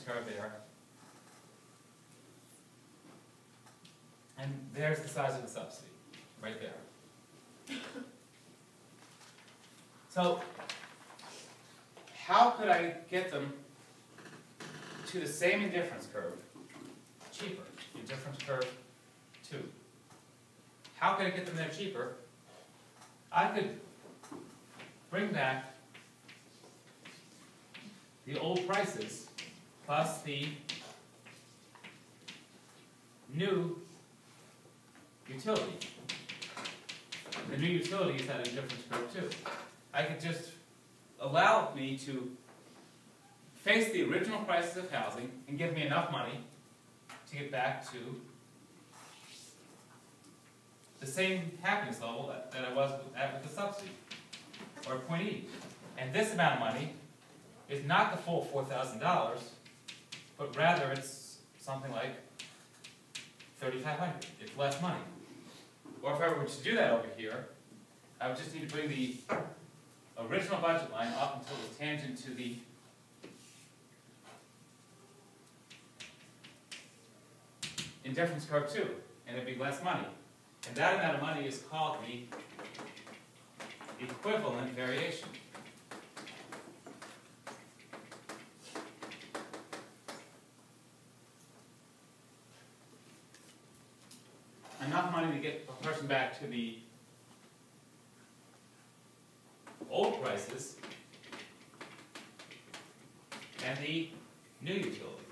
indifference curve there. And there's the size of the subsidy, right there. So, how could I get them to the same indifference curve, cheaper, indifference curve two? How could I get them there cheaper? I could bring back the old prices plus the new utility. The new utility is at a different curve too. I could just allow me to face the original prices of housing and give me enough money to get back to the same happiness level that, that I was at with the subsidy, or point E. And this amount of money is not the full four thousand dollars, but rather it's something like thirty-five hundred, it's less money. Or if I were to do that over here, I would just need to bring the original budget line up until it was tangent to the indifference curve two, and it'd be less money. And that amount of money is called the equivalent variation. Enough money to get a person back to the old prices and the new utility.